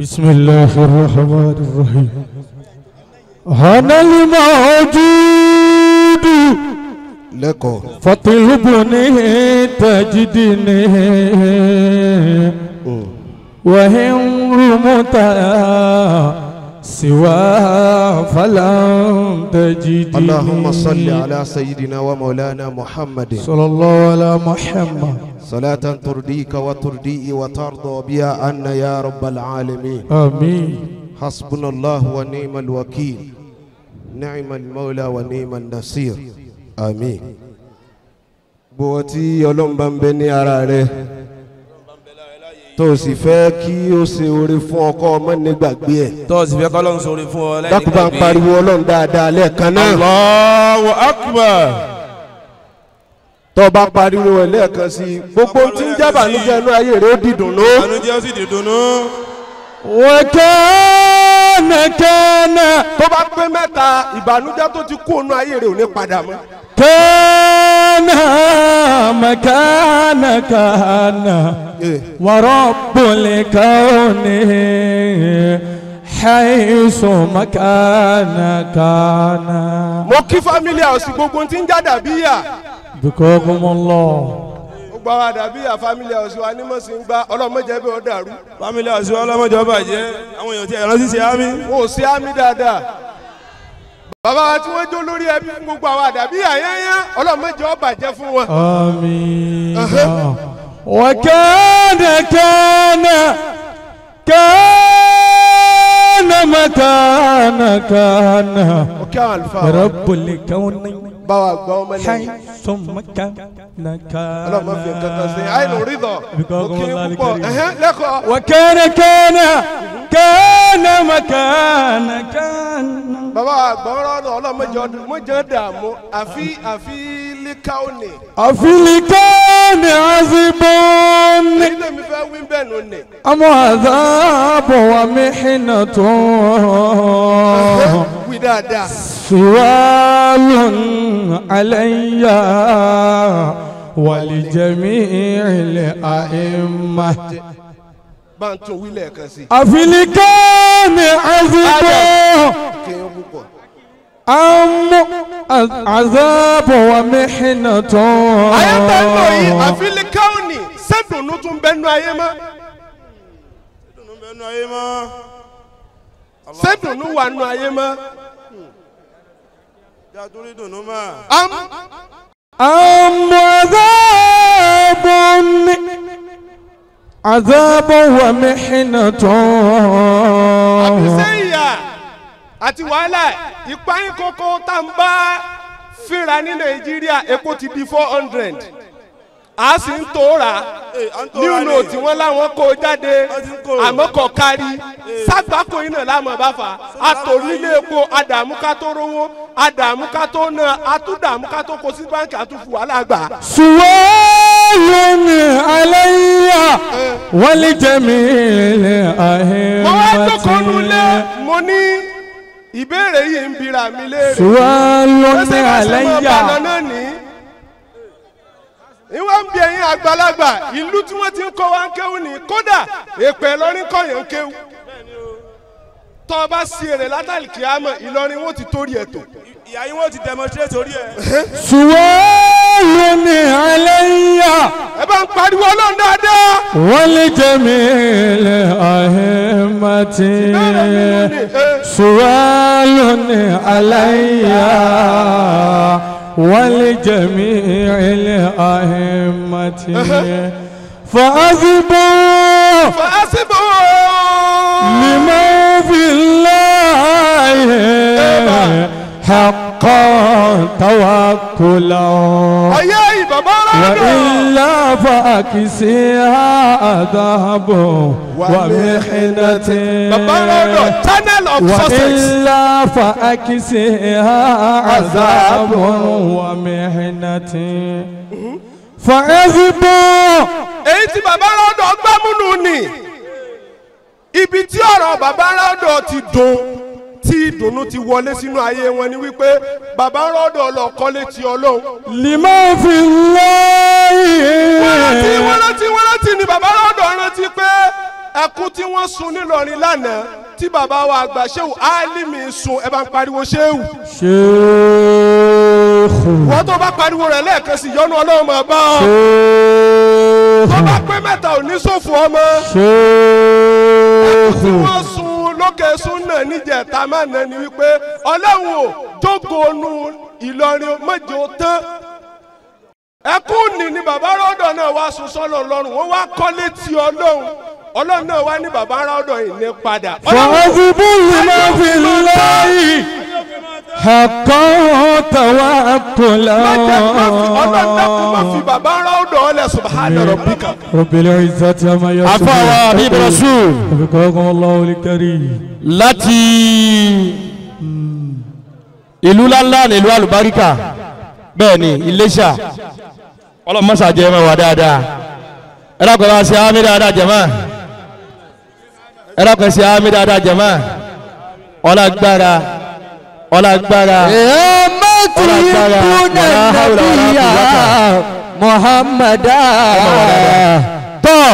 بسم الله الرحمن الرحيم. أنا الموجود. lẹ́kọ̀ọ́ فاطلبني تجدني وإن رمت سوى فلم تجدني اللهم صل على سيدنا ومولانا محمد صلى الله على محمد صلاة ترضيك وترضي وترضى بها عنا يا رب العالمين آمين حسبنا الله ونعم الوكيل نعم المولى ونعم النصير آمين bùwọ́tí ọlọ́run bá ń tó o sì fẹ́ kí o ṣe oore fún ọkọ ọmọ ní gbàgbé ẹ̀. tó o sì fẹ́ kọ́ lọ́run sóore fún ọ lẹ́yìn gbàgbé. dákúbà ń pariwo ọlọ́run dáadáa lẹ́ẹ̀kan náà. Allahu Akbar. tó o bá pariwo ẹ̀ lẹ́ẹ̀kan sí i gbogbo tí ń jábà níjẹ́ inú ayé rẹ̀ ó di dùnú. ìbànújẹ́ sì di dùnú. wọ́n kẹ́ẹ̀nẹ̀ kẹ́ẹ̀nẹ̀. tó bá pé mẹ́ta ìbànújẹ́ tó ti kú ònú ayé rẹ̀ ò ní padà mọ́. kẹ́ẹ̀ مكان كان Eh. ورب الكون حيث مكان كان mo kí fámílì àwòsí gbogbo tí ń já dàbíyà بكم الله gbogbo àwọn dàbíyà fámílì àwòsí wa ní mọ̀sí ń gbá ọlọ́mọdé bí ó dàrú fámílì àti ọlọ́mọdé ọba jẹ́ àwọn èèyàn tí ẹ̀rọ sì ṣe ámì. wọn ò sí àmì dáadáa bàbá wa tí wọ́n jó lórí ẹbí fún gbogbo àwọn àdàbí àyányá ọlọ́mọdé ọba jẹ́ fún wọn. àmín wàkàna kàna kàna màkàna kàna rabbul kawni báwa gbọ́ ọmọ lẹ́yìn. sọmọkà nàkà. ọlọmọ fi kankan sí àìlù rí dọ. òkè púpọ̀ lẹ́kọ̀ọ́. wàkàna kàna kàna kana makana kana. bàbá àgbọ̀rọ̀ ọ̀dọ̀ ọlọ́mọjọ dààmú àfi àfi likaoni. àfi likaoni azibon. èyí lèmi fẹ́ wí bẹ́ẹ̀ ló nì. ọmọ àzábọ̀ wa mi hinà tó. wí dáadáa. siwalun alayya wàlìjẹ̀mí ilẹ̀ àìmá bá ń tún wílẹ̀ kan sí. àfilikẹ́ni àzìbò. kéèyàn púpọ̀. àmú àzábò wa mẹ́hìnà tó. ayé ń lò yìí àfilikẹ́ni sẹ́dùnú tún bẹ́nu ayé mọ́. sẹ́dùnú bẹ́nu ayé mọ́. sẹ́dùnú wà nù ayé mọ́. jàdúrí dùnú mọ́. àmú àzábò àzábọ̀ wà mẹ́hìnà tán. àbísẹ́ ìyà àti wàhálà ìpáyín kókó tá n bá fínra ní nàìjíríà epo ti di four hundred. A sì ń tóra new note wọn láwọn kó jáde. Àmọ́ kò kárí. Ságbákò iná lámọ̀ bá fa àtòrí ilé epo àdààmú ká tó rówó àdààmú ká tó ná aláìyá wálé jẹ́mi ilé ahẹ́. mo wá tókòónú lé mo ní ìbéèrè yìí ń bira mi léèrè. suwalọ́nà aláìyá. ìwọ ń bí ẹ̀yin àgbàlagbà ìlú tí wọ́n ti ń kọ́ wa ń kéwù ní kódà èpè lọ́rin kọ̀yàn ń kéwù tọ́ ọ bá sí èrè látàlí kíámọ̀ Ìlọrin wọn ti torí ẹ̀ tó. ìyá yín wọn ti demonstrate orí ẹ. suwọ́ọ́. ولجميع أهمتي سؤال علي ولجميع الأئمة فأذبوا Fàásìbò. لمن في الله حقا توكلا Ayé ìbàbá rẹ̀. وإلا فأكسيها ذهب ومحنة Bàbá rẹ̀ channel of success. وإلا فأكسيها عذاب ومحنة فأذبوا Èyí tí bàbá rẹ̀ gbámúnú ni. Ibi tí ọ̀rọ̀ bàbá rẹ̀ ti dùn tí ìdùnnú ti wọlé sínú ayé wọn ni wípé bàbá rọ́dọ̀ lọ kọ́lé ti ọlọ́run. lima fi lọ́ọ̀yì. wọ́n rántí wọ́n rántí ni bàbá rọ́dọ̀ rántí pé ẹkún tí wọ́n sun nílọrin lánàá tí bàbá wa àgbà ṣéwù álímì sun ẹ bá ń pariwo ṣéwù. ṣéwù. wọ́n tó bá pariwo rẹ̀ lẹ́ẹ̀kan sí yọnu ọlọ́run máa bá ọ. ṣéwù. tó bá pé mẹ́ta ò ní ṣòfò ọmọ. ṣéwù. ẹkún tí wọ́n tọ́ka ẹ̀sùn náà níjẹ̀ta máa nà ni wípé ọlọ́run ò jókòónú ìlọrin mọ́jọ tán ẹkún ni ni bàbá rọ́dọ̀ náà wá sun sọ́lọ̀ lọ́rùn wá kọ́ létí ọlọ́run ọlọ́run náà wá ní bàbá rọ́dọ̀ yìí ní padà. fọ́ọ̀sì bùrù náà fi lọ́ọ̀yì àkọ́ tàwa kò lọ́wọ́. ọlọ́run náà àfi bàbá ńlá ó dọ̀ ọ́ lẹ̀ subhana rabbika. obìnrin ọ̀hún ìṣe ti ọmọ yẹn. afáwa bíbí rasul. àfikún ọkọ ọlọ́wọ́ ní kẹ́rì. láti ìlú ńláńlá ní ìlú àlùbáríkà bẹ́ẹ̀ ni Iléṣà ọlọ́mọṣà jẹ́ ẹ̀mọ́ wa dáadáa ẹ dákun ṣe àmì dáadáa jẹ̀mọ́ ẹ dákun ṣe àmì dáadáa jẹ̀mọ́ ọlágbára ọlágbára tuhibbuna nabiya Muhammadan tọ́.